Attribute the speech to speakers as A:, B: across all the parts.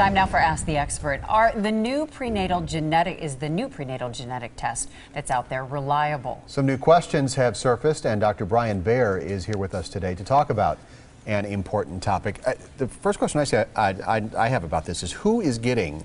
A: Time now for Ask the Expert. Are the new prenatal genetic is the new prenatal genetic test that's out there reliable?
B: Some new questions have surfaced, and Dr. Brian Bair is here with us today to talk about an important topic. Uh, the first question I, say, I, I, I have about this is who is getting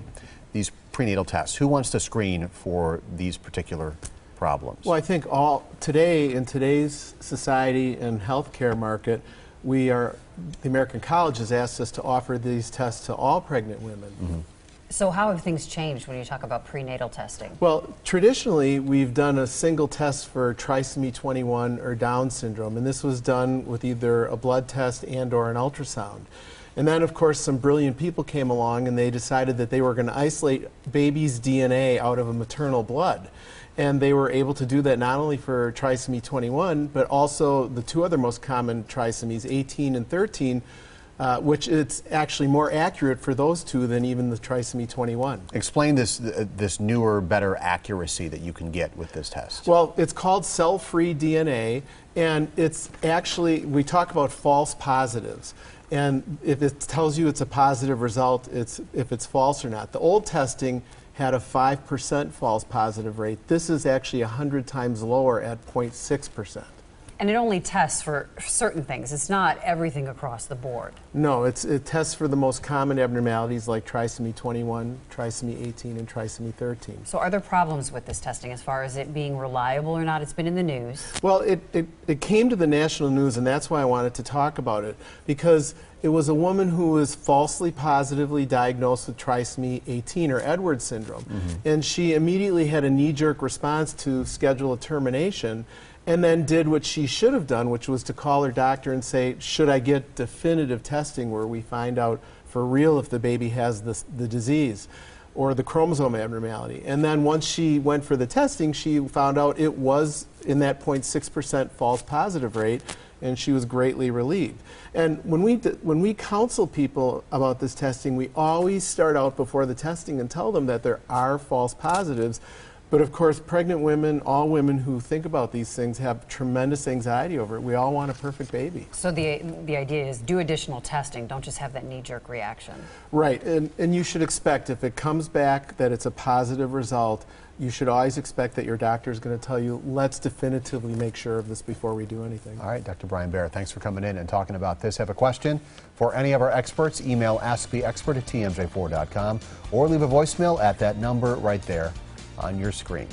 B: these prenatal tests? Who wants to screen for these particular problems?
C: Well, I think all today in today's society and healthcare market, we are the American College has asked us to offer these tests to all pregnant women. Mm -hmm.
A: So how have things changed when you talk about prenatal testing?
C: Well, traditionally we've done a single test for trisomy 21 or Down syndrome, and this was done with either a blood test and or an ultrasound. And then, of course, some brilliant people came along and they decided that they were going to isolate baby's DNA out of a maternal blood. And they were able to do that not only for trisomy 21, but also the two other most common trisomies, 18 and 13, uh, which it's actually more accurate for those two than even the trisomy 21.
B: Explain this uh, this newer, better accuracy that you can get with this test.
C: Well, it's called cell-free DNA, and it's actually we talk about false positives. And if it tells you it's a positive result, it's if it's false or not. The old testing had a 5% false positive rate. This is actually 100 times lower at 0.6%.
A: And it only tests for certain things. It's not everything across the board.
C: No, it's, it tests for the most common abnormalities like trisomy 21, trisomy 18, and trisomy 13.
A: So are there problems with this testing as far as it being reliable or not? It's been in the news.
C: Well, it, it, it came to the national news, and that's why I wanted to talk about it, because it was a woman who was falsely positively diagnosed with trisomy 18 or Edwards syndrome. Mm -hmm. And she immediately had a knee-jerk response to schedule a termination and then did what she should have done, which was to call her doctor and say, should I get definitive testing where we find out for real if the baby has this, the disease or the chromosome abnormality. And then once she went for the testing, she found out it was in that 0.6% false positive rate, and she was greatly relieved. And when we, when we counsel people about this testing, we always start out before the testing and tell them that there are false positives but of course, pregnant women, all women who think about these things have tremendous anxiety over it. We all want a perfect baby.
A: So the, the idea is do additional testing. Don't just have that knee-jerk reaction.
C: Right. And, and you should expect if it comes back that it's a positive result, you should always expect that your doctor is going to tell you, let's definitively make sure of this before we do anything.
B: All right, Dr. Brian Bair, thanks for coming in and talking about this. Have a question for any of our experts, email asktheexpert at tmj4.com or leave a voicemail at that number right there on your screen.